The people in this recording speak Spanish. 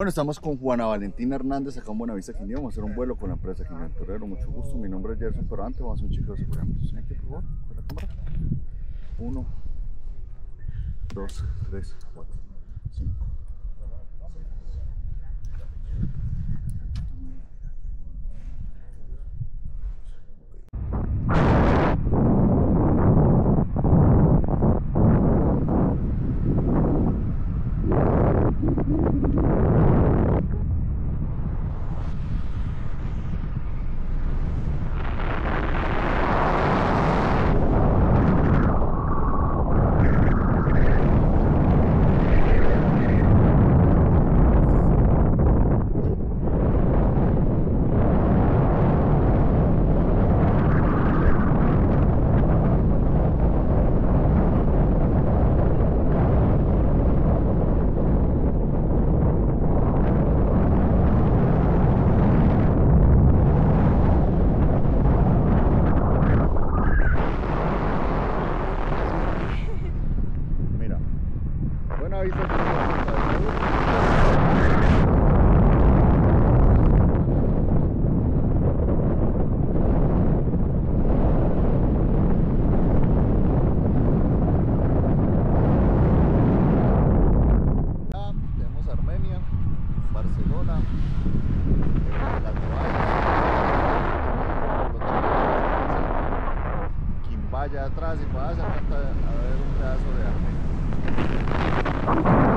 Bueno, estamos con Juana Valentina Hernández acá en Buenavista Quindío. Vamos a hacer un vuelo con la empresa Quindío Torero. Mucho gusto. Mi nombre es Gerson, pero antes vamos a hacer un chequeo de cámara. Uno, dos, tres, cuatro, cinco. Quimbaya atrás y allá se alcanza a ver un pedazo de Armenia. Thank you.